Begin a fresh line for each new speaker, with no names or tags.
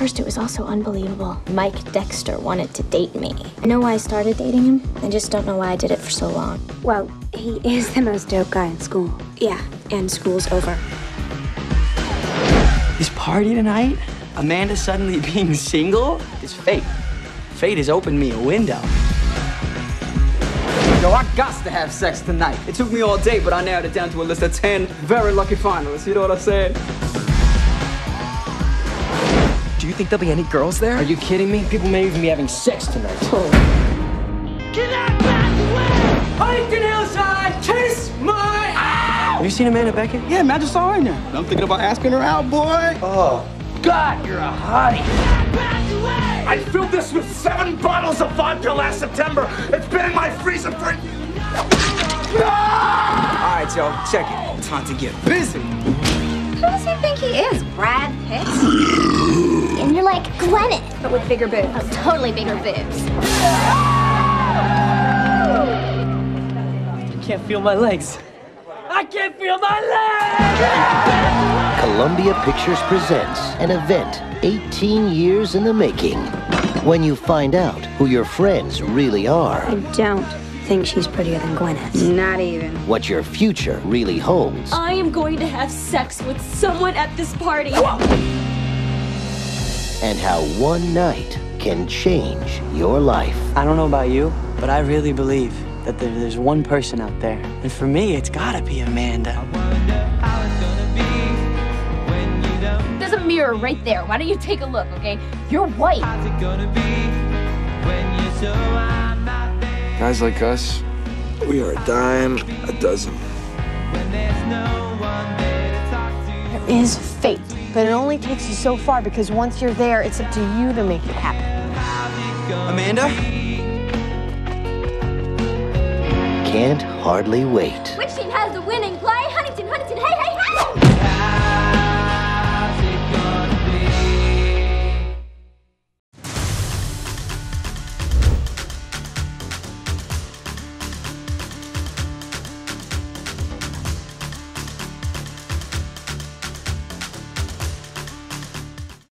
first, it was also unbelievable. Mike Dexter wanted to date me. I know why I started dating him. I just don't know why I did it for so long.
Well, he is the most dope guy in school.
Yeah, and school's over.
This party tonight, Amanda suddenly being single, is fate. Fate has opened me a window.
Yo, I got to have sex tonight. It took me all day, but I narrowed it down to a list of 10 very lucky finalists. You know what I'm saying?
Do you think there'll be any girls there?
Are you kidding me? People may even be having sex tonight. Oh.
Huntington Hills High, kiss my ass!
Have you seen Amanda Beckett?
Yeah, man, I just saw her in there. I'm thinking about asking her out, boy.
Oh, God, you're a hottie.
I filled this with seven bottles of vodka last September. It's been in my freezer for.
All right, yo, check it. Time to get busy.
Who does he think he is? Brad Pitt?
And like Gwyneth.
But with bigger boobs.
Oh, totally bigger boobs.
I can't feel my legs. I can't feel my legs!
Columbia Pictures presents an event 18 years in the making. When you find out who your friends really are,
I don't think she's prettier than Gwyneth. Not even.
what your future really holds,
I am going to have sex with someone at this party.
And how one night can change your life.
I don't know about you, but I really believe that there's one person out there. And for me, it's gotta be Amanda.
There's a mirror right there. Why don't you take a look, okay? You're white.
Guys like us, we are a dime a dozen.
There is fate, but it only takes you so far because once you're there, it's up to you to make it happen.
Amanda?
Can't hardly wait.
Wishing has